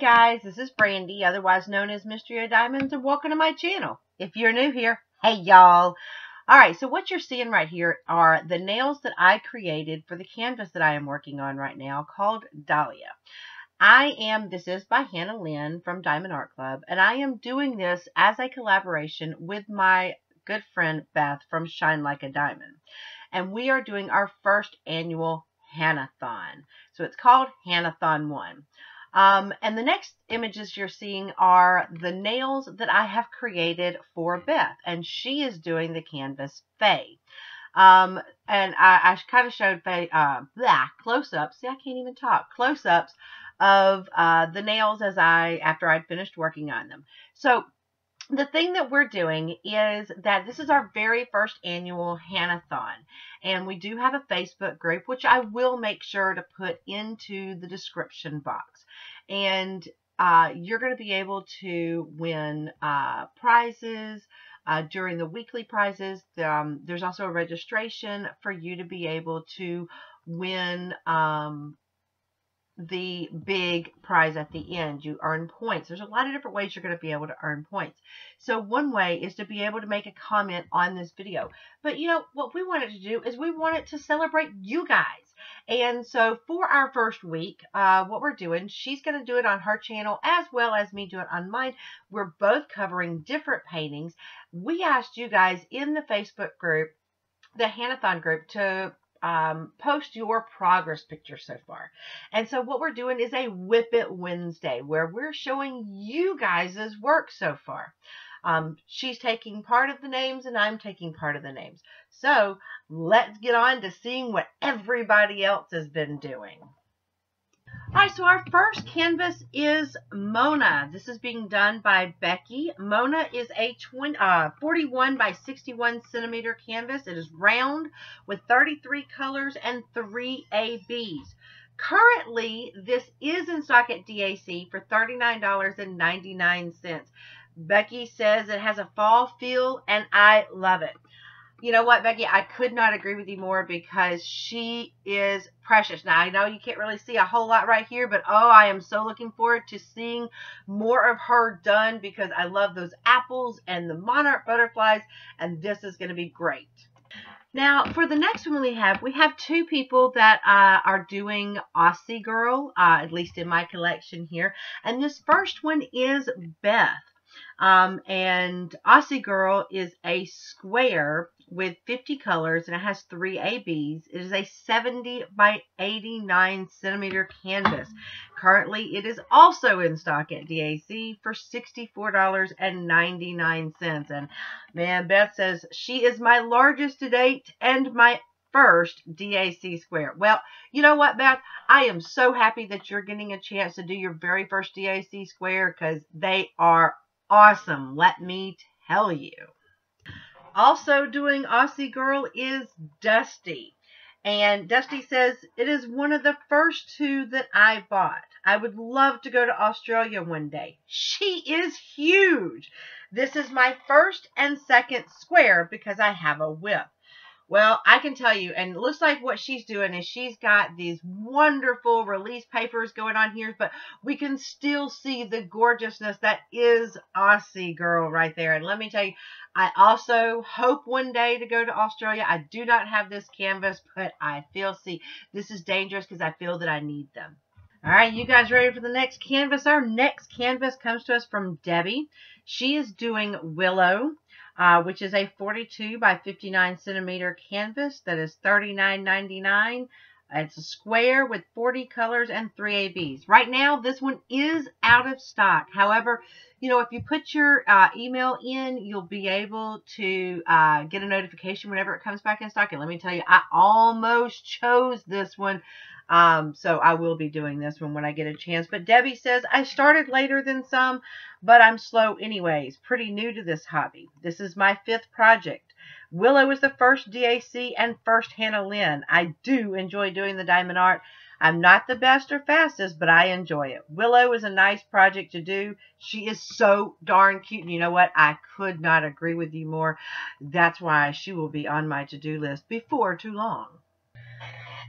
guys, this is Brandy, otherwise known as Mystria Diamonds, and welcome to my channel. If you're new here, hey y'all. Alright, so what you're seeing right here are the nails that I created for the canvas that I am working on right now called Dahlia. I am, this is by Hannah Lynn from Diamond Art Club, and I am doing this as a collaboration with my good friend Beth from Shine Like a Diamond. And we are doing our first annual Hannathon. So it's called Hannathon 1. Um, and the next images you're seeing are the nails that I have created for Beth. And she is doing the canvas Faye. Um, and I, I kind of showed uh, close-ups. See, I can't even talk. Close-ups of uh, the nails as I, after I'd finished working on them. So the thing that we're doing is that this is our very first annual Hannathon. And we do have a Facebook group, which I will make sure to put into the description box. And uh, you're going to be able to win uh, prizes uh, during the weekly prizes. Um, there's also a registration for you to be able to win um, the big prize at the end. You earn points. There's a lot of different ways you're going to be able to earn points. So one way is to be able to make a comment on this video. But you know, what we wanted to do is we wanted to celebrate you guys. And so for our first week, uh, what we're doing, she's going to do it on her channel as well as me do it on mine. We're both covering different paintings. We asked you guys in the Facebook group, the Hannathon group, to um, post your progress picture so far. And so what we're doing is a Wip It Wednesday where we're showing you guys' work so far. Um, she's taking part of the names and I'm taking part of the names. So let's get on to seeing what everybody else has been doing. All right, so our first canvas is Mona. This is being done by Becky. Mona is a 20, uh, 41 by 61 centimeter canvas. It is round with 33 colors and 3 ABs. Currently, this is in stock at DAC for $39.99. Becky says it has a fall feel, and I love it you know what, Becky? I could not agree with you more because she is precious. Now, I know you can't really see a whole lot right here, but oh, I am so looking forward to seeing more of her done because I love those apples and the monarch butterflies, and this is going to be great. Now, for the next one we have, we have two people that uh, are doing Aussie Girl, uh, at least in my collection here. And this first one is Beth. Um, and Aussie Girl is a square with 50 colors and it has three ABs. It is a 70 by 89 centimeter canvas. Currently, it is also in stock at DAC for $64.99. And man, Beth says she is my largest to date and my first DAC square. Well, you know what, Beth? I am so happy that you're getting a chance to do your very first DAC square because they are awesome. Let me tell you. Also doing Aussie Girl is Dusty. And Dusty says, it is one of the first two that I bought. I would love to go to Australia one day. She is huge. This is my first and second square because I have a whip. Well, I can tell you, and it looks like what she's doing is she's got these wonderful release papers going on here, but we can still see the gorgeousness that is Aussie Girl right there. And let me tell you, I also hope one day to go to Australia. I do not have this canvas, but I feel, see, this is dangerous because I feel that I need them. All right, you guys ready for the next canvas? Our next canvas comes to us from Debbie. She is doing Willow uh, which is a 42 by 59 centimeter canvas that is $39.99. It's a square with 40 colors and 3 ABs. Right now, this one is out of stock. However, you know, if you put your uh, email in, you'll be able to uh, get a notification whenever it comes back in stock. And let me tell you, I almost chose this one. Um, so I will be doing this one when I get a chance. But Debbie says, I started later than some, but I'm slow anyways. Pretty new to this hobby. This is my fifth project. Willow is the first DAC and first Hannah Lynn. I do enjoy doing the diamond art. I'm not the best or fastest, but I enjoy it. Willow is a nice project to do. She is so darn cute. And you know what? I could not agree with you more. That's why she will be on my to-do list before too long.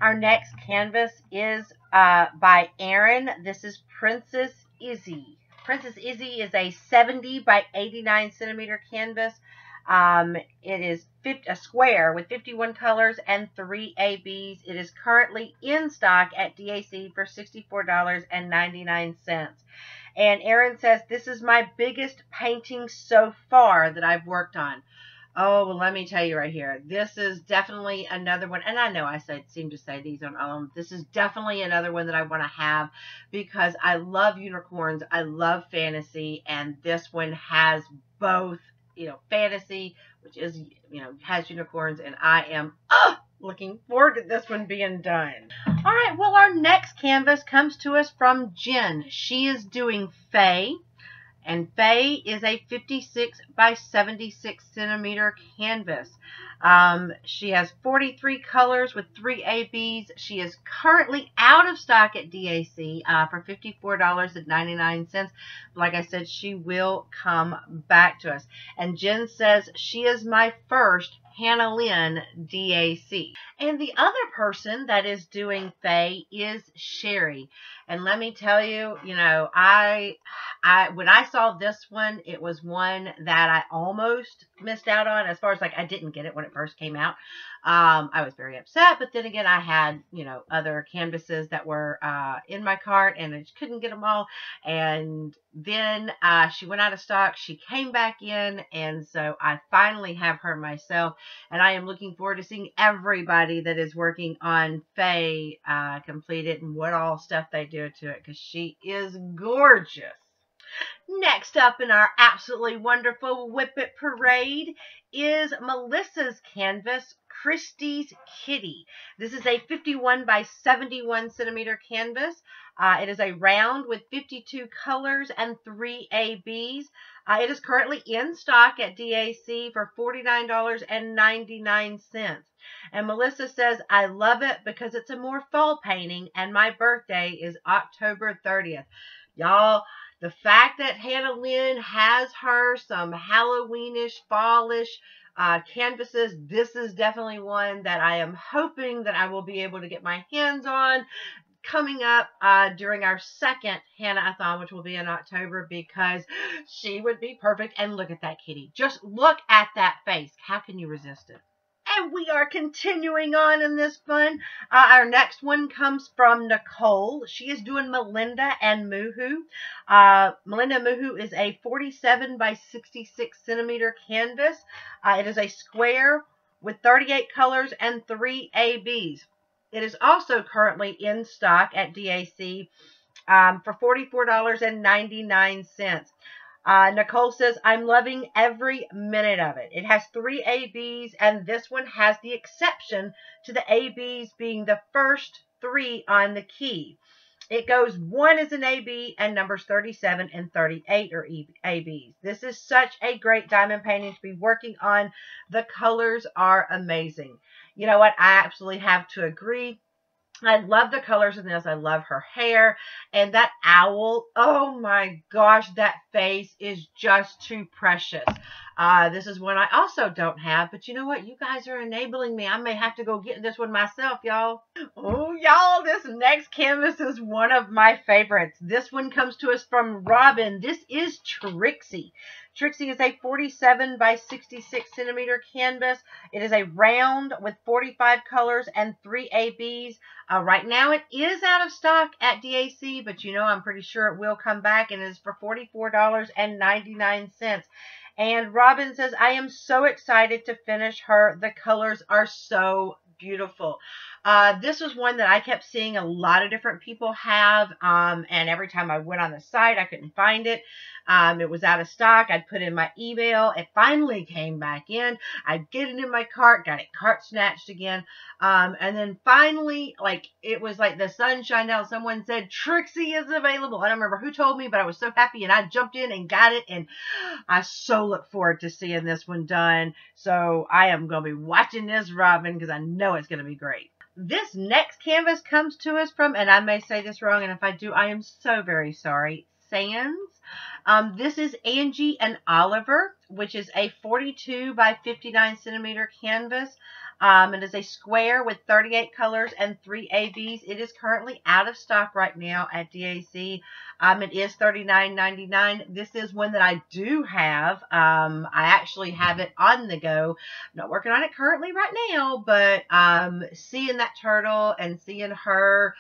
Our next canvas is uh, by Erin. This is Princess Izzy. Princess Izzy is a 70 by 89 centimeter canvas. Um, it is 50, a square with 51 colors and three ABs. It is currently in stock at DAC for $64.99. And Erin says, This is my biggest painting so far that I've worked on. Oh, well, let me tell you right here. This is definitely another one. And I know I said seem to say these on all of them. This is definitely another one that I want to have because I love unicorns. I love fantasy. And this one has both, you know, fantasy, which is, you know, has unicorns. And I am uh, looking forward to this one being done. All right. Well, our next canvas comes to us from Jen. She is doing Faye. And Faye is a 56 by 76 centimeter canvas. Um, she has 43 colors with three ABs. She is currently out of stock at DAC uh, for $54.99. Like I said, she will come back to us. And Jen says she is my first Hannah Lynn DAC. And the other person that is doing Faye is Sherry. And let me tell you, you know, I, I, when I saw this one, it was one that I almost missed out on as far as like I didn't get it when it first came out. Um, I was very upset, but then again, I had, you know, other canvases that were, uh, in my cart and I just couldn't get them all. And then, uh, she went out of stock. She came back in. And so I finally have her myself. And I am looking forward to seeing everybody that is working on Faye, uh, complete it and what all stuff they do to it because she is gorgeous. Next up in our absolutely wonderful Wip It Parade is Melissa's canvas, Christie's Kitty. This is a 51 by 71 centimeter canvas. Uh, it is a round with 52 colors and three ABs. Uh, it is currently in stock at DAC for $49.99. And Melissa says, I love it because it's a more fall painting and my birthday is October 30th. Y'all, the fact that Hannah Lynn has her some Halloweenish, fallish uh, canvases, this is definitely one that I am hoping that I will be able to get my hands on coming up uh, during our second Hannah-a-thon, which will be in October, because she would be perfect. And look at that kitty. Just look at that face. How can you resist it? And we are continuing on in this fun. Uh, our next one comes from Nicole. She is doing Melinda and Muhu. Uh, Melinda Muhu is a 47 by 66 centimeter canvas. Uh, it is a square with 38 colors and three ABs. It is also currently in stock at DAC um, for $44.99. Uh, Nicole says, I'm loving every minute of it. It has three ABs, and this one has the exception to the ABs being the first three on the key. It goes one is an AB and numbers 37 and 38 are ABs. This is such a great diamond painting to be working on. The colors are amazing. You know what? I absolutely have to agree. I love the colors in this. I love her hair. And that owl, oh my gosh, that face is just too precious. Uh, this is one I also don't have, but you know what? You guys are enabling me. I may have to go get this one myself, y'all. Oh, y'all, this next canvas is one of my favorites. This one comes to us from Robin. This is Trixie. Trixie is a 47 by 66 centimeter canvas. It is a round with 45 colors and three ABs. Uh, right now it is out of stock at DAC, but you know I'm pretty sure it will come back and is for $44.99. And Robin says, I am so excited to finish her. The colors are so beautiful. Uh, this was one that I kept seeing a lot of different people have, um, and every time I went on the site, I couldn't find it. Um, it was out of stock. I'd put in my email. It finally came back in. I'd get it in my cart, got it cart snatched again. Um, and then finally, like, it was like the sun shined out. Someone said, Trixie is available. I don't remember who told me, but I was so happy and I jumped in and got it. And I so look forward to seeing this one done. So I am going to be watching this, Robin, because I know it's going to be great. This next canvas comes to us from, and I may say this wrong, and if I do, I am so very sorry, Sands. Um, this is Angie and Oliver, which is a 42 by 59 centimeter canvas. Um, it is a square with 38 colors and three ABs. It is currently out of stock right now at DAC. Um, it is $39.99. This is one that I do have. Um, I actually have it on the go. I'm not working on it currently right now, but um, seeing that turtle and seeing her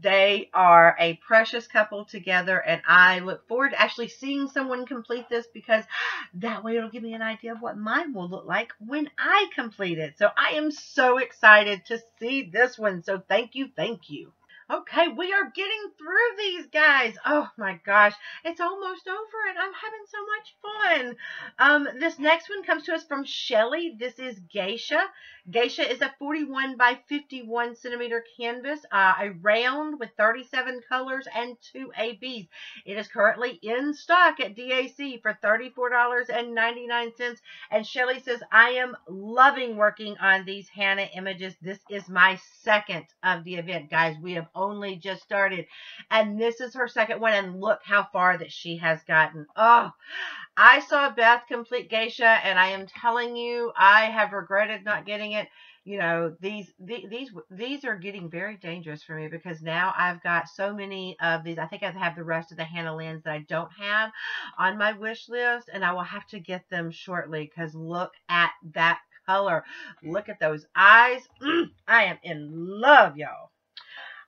they are a precious couple together, and I look forward to actually seeing someone complete this because that way it'll give me an idea of what mine will look like when I complete it. So I am so excited to see this one. So thank you, thank you. Okay, we are getting through these guys. Oh my gosh, it's almost over and I'm having so much fun. Um, this next one comes to us from Shelly. This is Geisha. Geisha is a 41 by 51 centimeter canvas, uh, a round with 37 colors and two ABs. It is currently in stock at DAC for $34.99. And Shelly says, I am loving working on these Hannah images. This is my second of the event, guys. We have only just started. And this is her second one. And look how far that she has gotten. Oh, I saw Beth complete Geisha, and I am telling you, I have regretted not getting it. You know, these these these are getting very dangerous for me because now I've got so many of these. I think I have the rest of the Hannah Lynns that I don't have on my wish list, and I will have to get them shortly because look at that color. Look at those eyes. Mm, I am in love, y'all.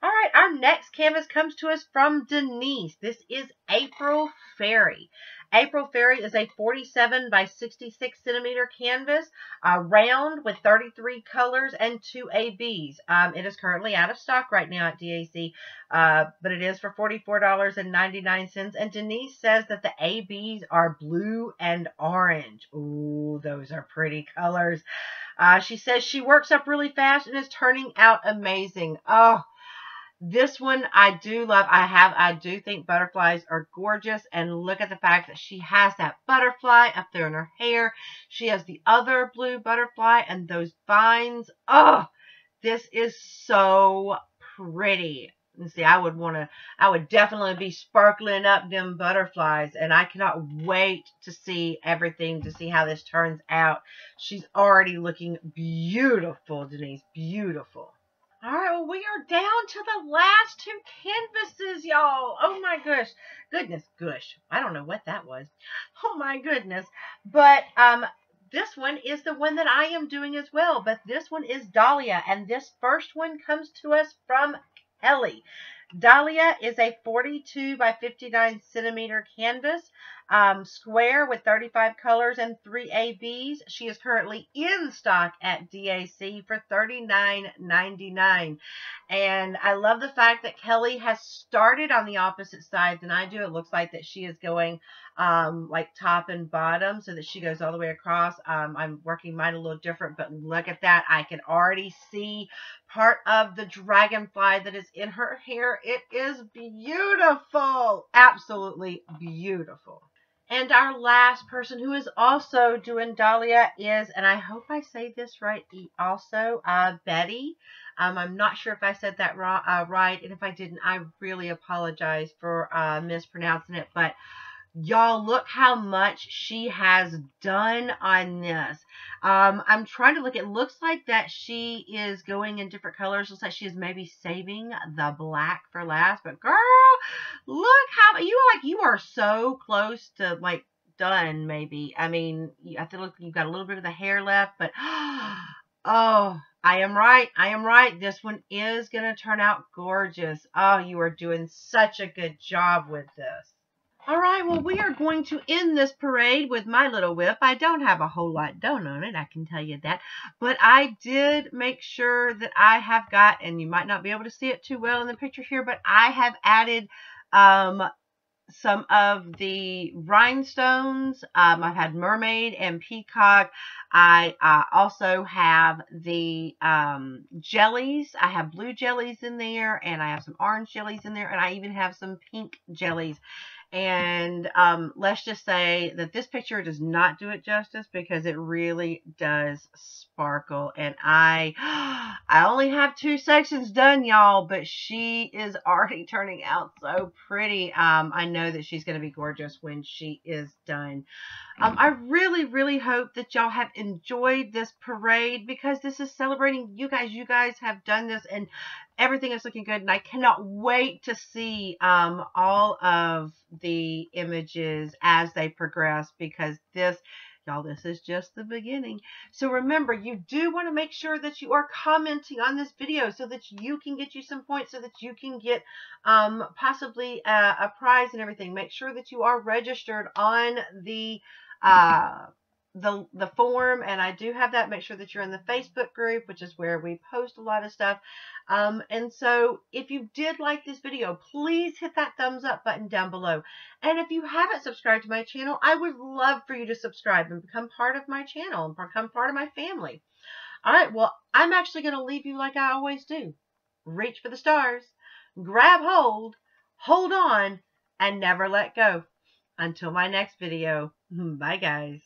All right, our next canvas comes to us from Denise. This is April Fairy. April Fairy is a 47 by 66 centimeter canvas, uh, round with 33 colors and two ABs. Um, it is currently out of stock right now at DAC, uh, but it is for $44.99. And Denise says that the ABs are blue and orange. Ooh, those are pretty colors. Uh, she says she works up really fast and is turning out amazing. Oh, this one I do love. I have, I do think butterflies are gorgeous. And look at the fact that she has that butterfly up there in her hair. She has the other blue butterfly and those vines. Oh, this is so pretty. And see, I would want to, I would definitely be sparkling up them butterflies. And I cannot wait to see everything, to see how this turns out. She's already looking beautiful, Denise. Beautiful. All right, well, we are down to the last two canvases, y'all. Oh my gosh. Goodness, gush. I don't know what that was. Oh my goodness. But um this one is the one that I am doing as well. But this one is Dahlia. And this first one comes to us from Kelly. Dahlia is a 42 by 59 centimeter canvas um, square with 35 colors and three ABs. She is currently in stock at DAC for $39.99. And I love the fact that Kelly has started on the opposite side than I do. It looks like that she is going um, like top and bottom so that she goes all the way across. Um, I'm working mine a little different, but look at that. I can already see part of the dragonfly that is in her hair. It is beautiful. Absolutely beautiful. And our last person who is also doing Dahlia is, and I hope I say this right, also uh, Betty. Um, I'm not sure if I said that uh, right, and if I didn't, I really apologize for uh, mispronouncing it. But Y'all, look how much she has done on this. Um, I'm trying to look. It looks like that she is going in different colors. Looks like she is maybe saving the black for last. But girl, look how you like you are so close to like done. Maybe. I mean, I feel like you've got a little bit of the hair left, but oh, I am right. I am right. This one is going to turn out gorgeous. Oh, you are doing such a good job with this. All right, well, we are going to end this parade with my little whip. I don't have a whole lot done on it, I can tell you that. But I did make sure that I have got, and you might not be able to see it too well in the picture here, but I have added um, some of the rhinestones. Um, I've had mermaid and peacock. I uh, also have the um, jellies. I have blue jellies in there, and I have some orange jellies in there, and I even have some pink jellies. And um, let's just say that this picture does not do it justice because it really does sparkle. And I, I only have two sections done, y'all, but she is already turning out so pretty. Um, I know that she's going to be gorgeous when she is done. Um, I really, really hope that y'all have enjoyed this parade because this is celebrating you guys. You guys have done this and everything is looking good. And I cannot wait to see um, all of the images as they progress because this Y'all, this is just the beginning. So remember, you do want to make sure that you are commenting on this video so that you can get you some points, so that you can get um, possibly a, a prize and everything. Make sure that you are registered on the uh, the the form and I do have that. Make sure that you're in the Facebook group which is where we post a lot of stuff. Um, and so if you did like this video please hit that thumbs up button down below. And if you haven't subscribed to my channel I would love for you to subscribe and become part of my channel and become part of my family. Alright well I'm actually going to leave you like I always do. Reach for the stars grab hold hold on and never let go. Until my next video Mm-hmm. bye guys